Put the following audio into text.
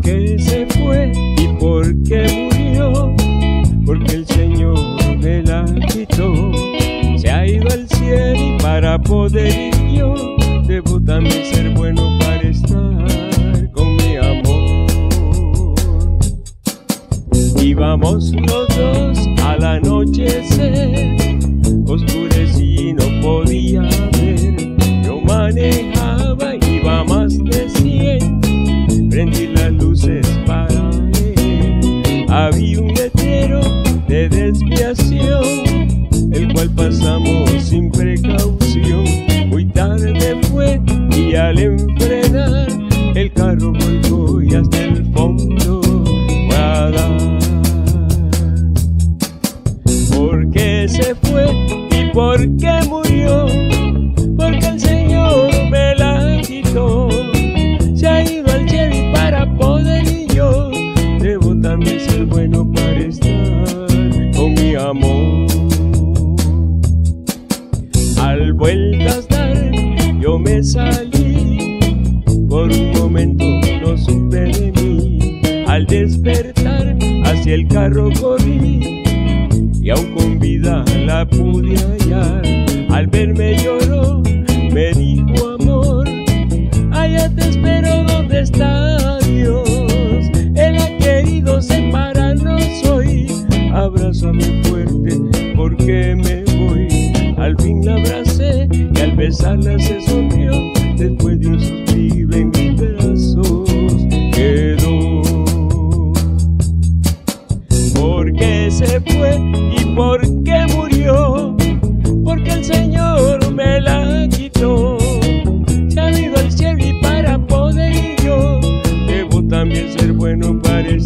qué se fue y por qué murió? Porque el Señor me la quitó. Se ha ido al cielo y para poder ir yo, debo también ser bueno para estar con mi amor. Y vamos los dos al anochecer, oscurecí De desviación, el cual pasamos sin precaución. Muy tarde fue y al enfrenar, el carro volcó y hasta el fondo fue a dar. ¿Por qué se fue y por qué Al vueltas dar yo me salí, por un momento no supe de mí. Al despertar hacia el carro corrí y aún con vida la pude hallar. Al verme lloró, me dijo amor, allá te espero donde está Dios. Él ha querido separarnos hoy, abrázame fuerte porque me. Al fin la abracé y al besarla se sonrió. Después de un suspiro en mis brazos quedó. ¿Por qué se fue y por qué murió? Porque el Señor me la quitó. Se ha ido al cielo y para poder yo debo también ser bueno para el